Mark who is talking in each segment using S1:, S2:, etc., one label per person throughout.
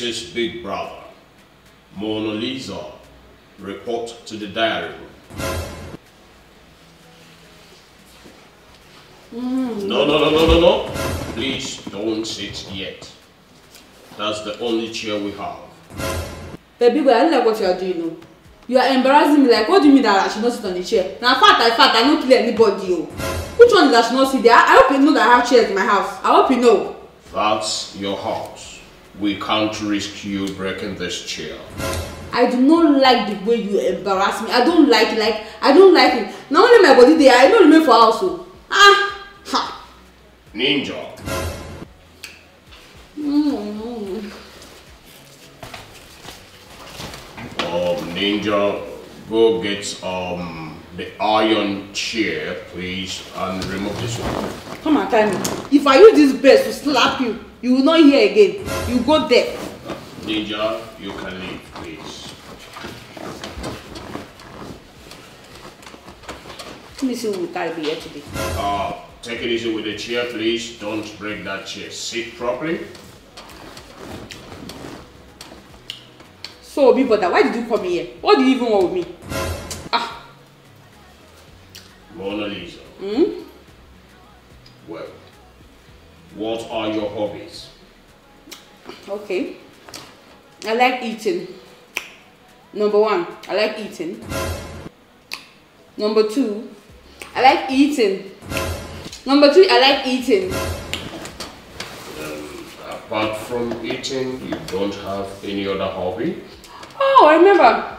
S1: Big Brother. Mona Lisa, report to the diary room. Mm. No, no, no, no, no, no. Please don't sit yet. That's the only chair we have.
S2: Baby boy, I don't like what you are doing. You are embarrassing me. Like, what do you mean that I should not sit on the chair? Now, fact, I fact, I don't kill anybody. Oh. Which one that I should not sit there? I hope you know that I have chairs in my house. I hope you know.
S1: That's your house. We can't risk you breaking this chair.
S2: I do not like the way you embarrass me. I don't like it. Like, I don't like it. Not only my body there. I don't remain for house. Oh. Ah, ha.
S1: Ninja. Um, Ninja, go get um the iron chair, please, and remove this one.
S2: Come on, tell me. If I use this best to slap you, you will not hear again. You go there.
S1: Ninja, you can leave, please.
S2: Let me see who will me here today.
S1: Uh, take it easy with the chair, please. Don't break that chair. Sit properly.
S2: So, big brother, why did you come here? What do you even want with me?
S1: Mona Lisa. Hmm? Well, what are your hobbies?
S2: okay. I like eating. Number one, I like eating. Number two, I like eating. Number three, I like eating.
S1: Apart from eating, you don't have any other hobby?
S2: Oh, I remember.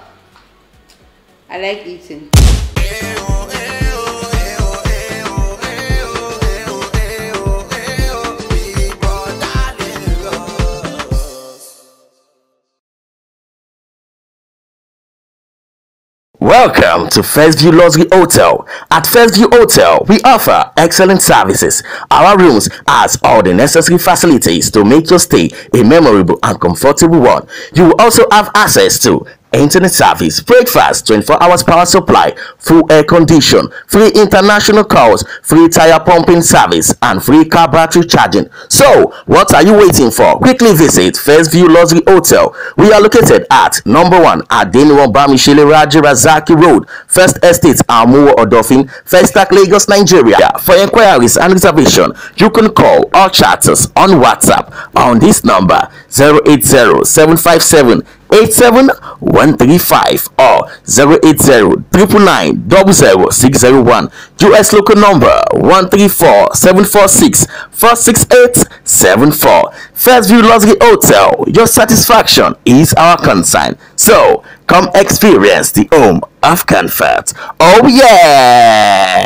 S2: I like eating.
S3: Welcome to First View Luxury Hotel. At First View Hotel, we offer excellent services. Our rooms has all the necessary facilities to make your stay a memorable and comfortable one. You will also have access to internet service, breakfast, 24 hours power supply, full air condition, free international calls, free tire pumping service, and free car battery charging. So, what are you waiting for? Quickly visit First View Luxury Hotel. We are located at number one Adeniran Bamishele Raji Rasaki Road, First Estate, Amuwo Odofin, Festac, Lagos, Nigeria. For inquiries and reservation, you can call or chat us on WhatsApp on this number 080 757 87135 or 080-999-00601. US local number 134-746-46874. First View Luxury Hotel. Your satisfaction is our concern. So, come experience the home of comfort. Oh yeah!